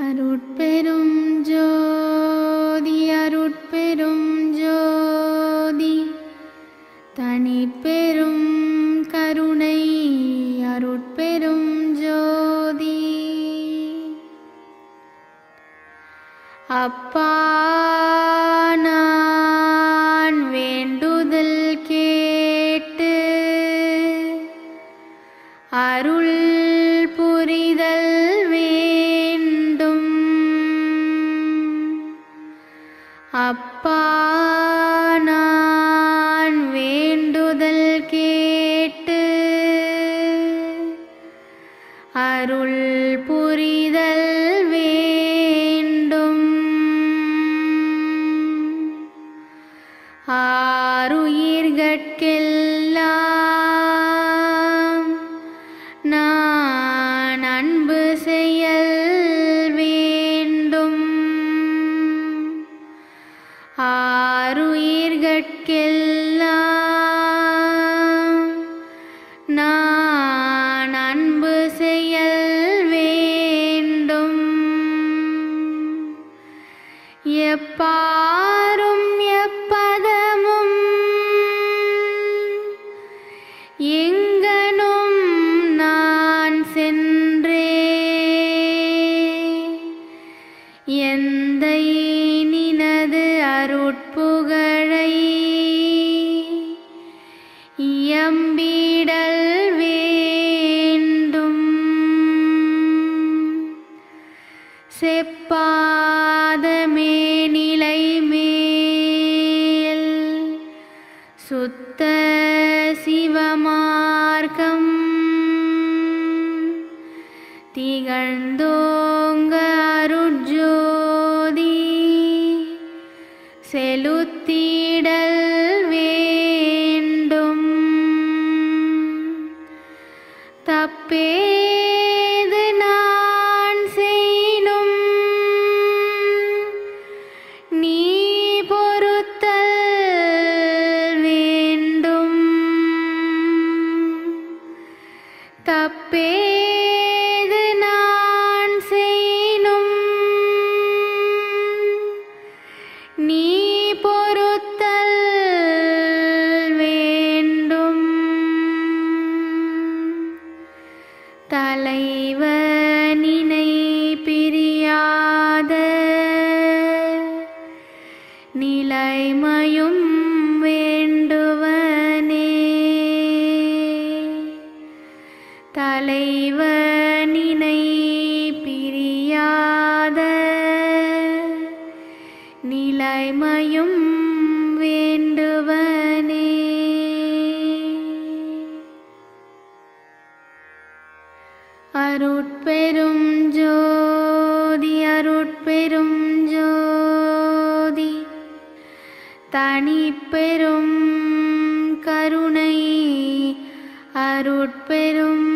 அருட்பெரும் ஜோதி அருட்பெரும் ஜோதி. தனிப்பெரும் கருணை அருட்பெரும் ஜோதி. அப்பா அருள் புரிதல் வேண்டும். ஆறுயிர்கட்கெல்லாம் நான் அன்பு செயல் வேண்டும். ஆறுயிர்கட்கெல்லாம் claro திகழ்ந்தோங்க அருட்ஜோதி செலுத்திடல் வேண்டும். தப்பே தப்பே அருட்பெரும் ஜோதி அருட்பெரும் ஜோதி. தனிப்பெரும் கருணை அருட்பெரும்